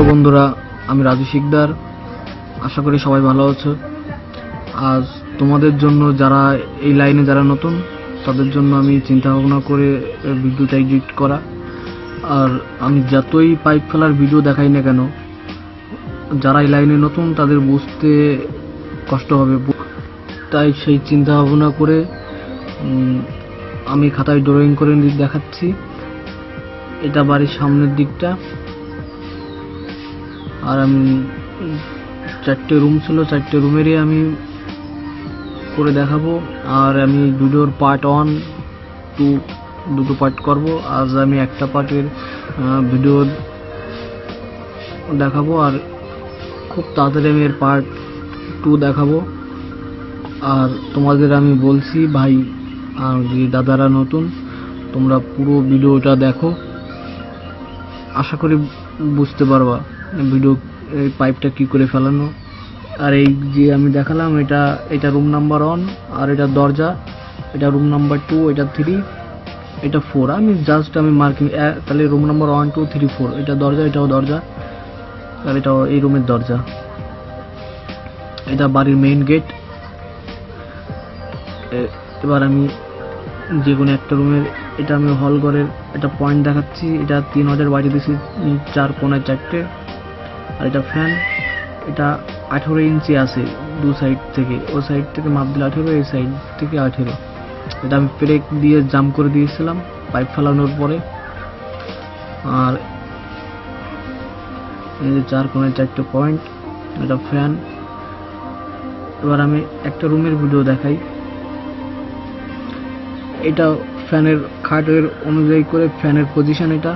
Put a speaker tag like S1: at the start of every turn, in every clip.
S1: Hello বন্ধুরা, আমি রাজু শিকদার। আশা করি সবাই ভালো আছো। আজ তোমাদের জন্য যারা এই লাইনে যারা নতুন, তাদের জন্য আমি চিন্তা ভাবনা করে ভিডিওটা এডিট করা। আর আমি যতই পাইপ ফেলার ভিডিও দেখাই না কেন, যারা এই লাইনে নতুন, তাদের বুঝতে কষ্ট হবে। তাই সেই চিন্তা ভাবনা করে আমি খাতায় ড্রয়িং করে দেখাচ্ছি। এটা বাড়ির সামনের দিকটা। আর আমি চারটে রুম ছিল, চারটে রুমেরই আমি করে দেখাবো। আর আমি ভিডিওর পার্ট ওয়ান টু দুটো পার্ট করব। আজ আমি একটা পার্টের ভিডিও দেখাবো। আর খুব তাড়াতাড়ি আমি এর পার্ট টু দেখাবো। আর তোমাদের আমি বলছি, ভাই, আর যে দাদারা নতুন, তোমরা পুরো ভিডিওটা দেখো। আশা করি বুঝতে পারবা। ভিডিও, এই পাইপটা কি করে ফেলানো? আর এই যে আমি দেখালাম, এটা এটা রুম নাম্বার ওয়ান আর এটা দরজা, এটা রুম নাম্বার টু এটা থ্রি এটা ফোর আমি জাস্ট আমি মার্কিং তাহলে room number one two three four এটা দরজা, এটাও দরজা, আর এটাও এই রুমের দরজা। এটা বাড়ির মেইন গেট এবার আমি যে কোনো একটা রুমের এটা আমি হল ঘরের এটা পয়েন্ট দেখাচ্ছি। এটা তিন হাজার বাইরে দিয়েছি চার কোনায় চারটে। আর এটা ফ্যান এটা আঠেরো ইঞ্চি আছে দু সাইড থেকে। ও সাইড থেকে মাপ দিলে আঠেরো, এই সাইড থেকে আঠেরো। এটা আমি ব্রেক দিয়ে জাম করে দিয়েছিলাম পাইপ ফেলানোর পরে। আর এই যে চার কোনায় চারটে পয়েন্ট এটা ফ্যান এবার আমি একটা রুমের ভিডিও দেখাই। এটা ফ্যানের খাটের অনুযায়ী করে ফ্যানের পজিশন এটা।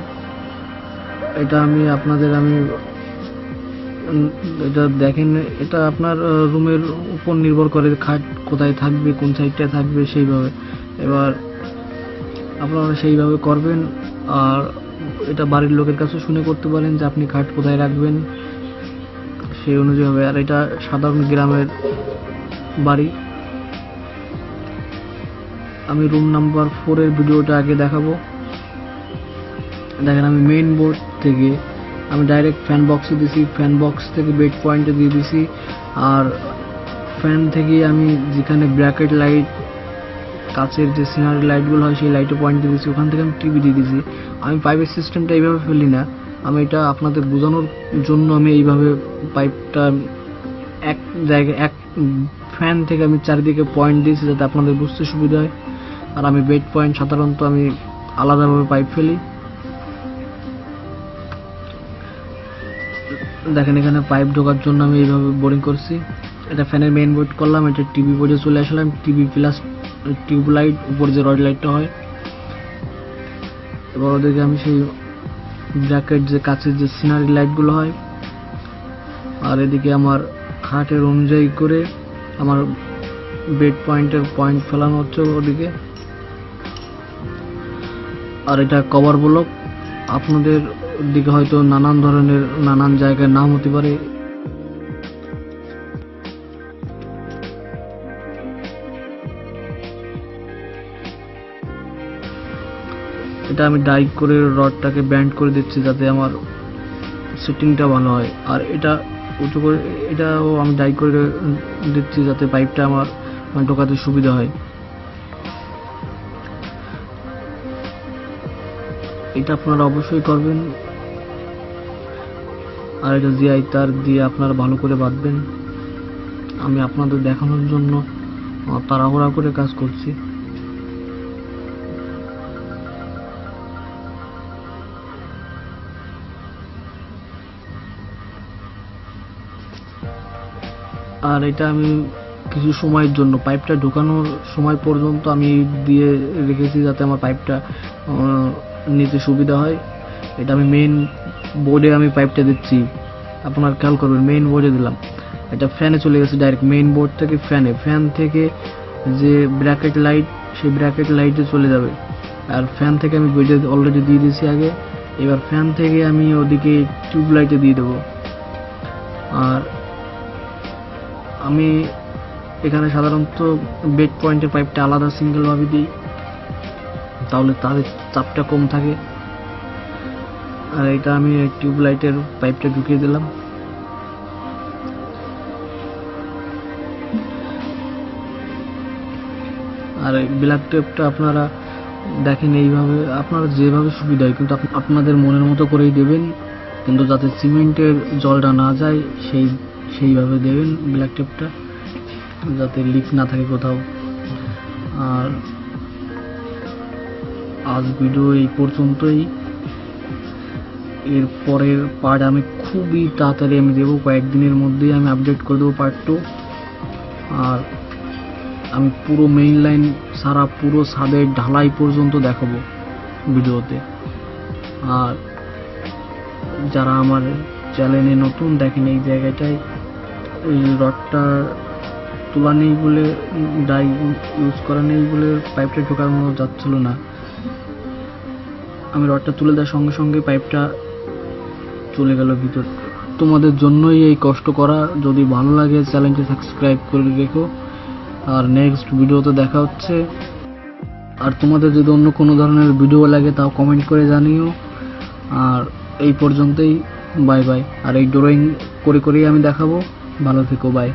S1: এটা আমি আপনাদের আমি এটা দেখেন, এটা আপনার রুমের উপর নির্ভর করে খাট কোথায় থাকবে, কোন সাইডটা থাকবে সেইভাবে। এবার আপনারা সেইভাবে করবেন, আর এটা বাড়ির লোকের কাছে শুনে করতে পারেন যে আপনি খাট কোথায় রাখবেন। সেই অনুযায়ী হবে। আর এটা সাধারণ গ্রামের বাড়ি। আমি রুম নাম্বার ফোরের ভিডিওটা আগে দেখাবো। দেখেন, আমি মেইন বোর্ড থেকে আমি ডাইরেক্ট ফ্যান বক্সে দিছি ফ্যান বক্স থেকে বেড পয়েন্টে দিয়ে দিছি। আর ফ্যান থেকে আমি যেখানে ব্র্যাকেট লাইট কাচের যে সিনারি লাইটগুলো হয়, সেই লাইটে পয়েন্ট দিয়ে দিয়েছি ওখান থেকে আমি টিভি দিয়ে দিয়েছি আমি পাইপের সিস্টেমটা এইভাবে ফেলি না। আমি এটা আপনাদের বোঝানোর জন্য আমি এইভাবে পাইপটা এক জায়গায়, এক ফ্যান থেকে আমি চারিদিকে পয়েন্ট দিয়েছি যাতে আপনাদের বুঝতে সুবিধা হয়। আর আমি বেড পয়েন্ট সাধারণত আমি আলাদাভাবে পাইপ ফেলি। দেখেন এখানে পাইপ ঢোকার জন্য আমি এইভাবে বোরিং করছি। এটা ফ্যানের মেইন বোর্ড করলাম, এটা টিভি বোর্ডে চলে আসলাম টিভি প্লাস টিউব লাইট উপরে যে রড লাইটটা হয়। এবার ওদেরকে আমি সেই ব্র্যাকেট যে কাছের যে সিনারি লাইটগুলো হয়, আর এদিকে আমার খাটের অনুযায়ী করে আমার বেড পয়েন্টের পয়েন্ট ফেলানো হচ্ছে ওদিকে। আর এটা কভার ব্লক আপনাদের দিকে হয়তো নানান ধরনের, নানান জায়গায় নাম হতে পারে। এটা আমি ডাই করে রডটাকে ব্যান্ড করে দিচ্ছি যাতে আমার সেটিংটা ভালো হয়। আর এটা উঁচু করে, এটাও আমি ডাই করে দিচ্ছি যাতে পাইপটা আমার মানে ঢোকাতে সুবিধা হয়। এটা আপনারা অবশ্যই করবেন। আর এটা জিআই তার দিয়ে আপনারা ভালো করে বাঁধবেন। আমি আপনাদের দেখানোর জন্য তাড়াহুড়া করে কাজ করছি। আর এটা আমি কিছু সময়ের জন্য, পাইপটা ঢোকানোর সময় পর্যন্ত আমি দিয়ে রেখেছি যাতে আমার পাইপটা নিতে সুবিধা হয়। এটা আমি মেইন বোর্ডে আমি পাইপটা দিচ্ছি। আপনার খেয়াল করবেন মেইন বোর্ডে দিলাম। এটা ফ্যানে চলে গেছে ডাইরেক্ট মেইন বোর্ড থেকে ফ্যানে ফ্যান থেকে যে ব্র্যাকেট লাইট সেই ব্র্যাকেট লাইটে চলে যাবে। আর ফ্যান থেকে আমি বেডে অলরেডি দিয়ে দিয়েছি আগে। এবার ফ্যান থেকে আমি ওদিকে টিউব লাইটে দিয়ে দেবো। আর আমি এখানে সাধারণত বেড পয়েন্টের পাইপটা আলাদা সিঙ্গেলভাবে দিই। তাহলে তাদের চাপটা কম থাকে। আর এটা আমি টিউবলাইটের পাইপটা ঢুকিয়ে দিলাম। আর ব্ল্যাক টেপটা আপনারা দেখেন এইভাবে, আপনারা যেভাবে সুবিধা হয়, কিন্তু আপনাদের মনের মতো করেই দেবেন। কিন্তু যাতে সিমেন্টের জলটা না যায়, সেই, সেইভাবে দেবেন ব্ল্যাক টেপটা, যাতে লিক না থাকে কোথাও। আর আজ ভিডিও এই পর্যন্তই। এর পরের পার্ট আমি খুবই তাড়াতাড়ি আমি দেবো, কয়েকদিনের মধ্যেই আমি আপডেট করে দেবো পার্ট টু আর আমি পুরো মেইন লাইন সারা পুরো ছাদের ঢালাই পর্যন্ত দেখাবো ভিডিওতে। আর যারা আমার চ্যানেলে নতুন দেখেন এই জায়গাটায় ওই রডটা তোলা নেই বলে ডাই ইউজ করা নেই বলে পাইপটা ঢোকানো যাচ্ছিল না। আমি রডটা তুলে দেওয়ার সঙ্গে সঙ্গে পাইপটা চলে গেল ভিতর। তোমাদের জন্যই এই কষ্ট করা। যদি ভালো লাগে, চ্যানেলটি সাবস্ক্রাইব করে রেখো। আর নেক্সট ভিডিওতে দেখা হচ্ছে। আর তোমাদের যদি অন্য কোনো ধরনের ভিডিও লাগে, তাও কমেন্ট করে জানিও। আর এই পর্যন্তই বাই বাই আর এই ড্রয়িং করে করেই আমি দেখাবো। ভালো থেকো বাই